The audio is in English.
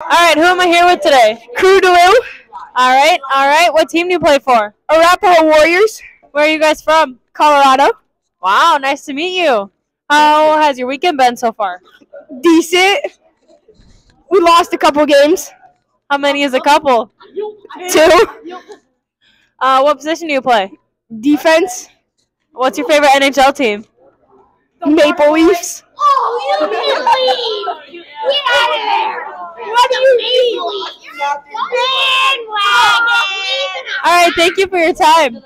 All right, who am I here with today? Crew Delu, All right, all right. What team do you play for? Arapahoe Warriors, Where are you guys from? Colorado. Wow, nice to meet you. How has your weekend been so far? Decent. We lost a couple games. How many is a couple? Two. Uh, what position do you play? Defense. What's your favorite NHL team? Maple Leafs. Oh, you can't leave! Get out of there! What do you mean? Bandwagon! All right, thank you for your time.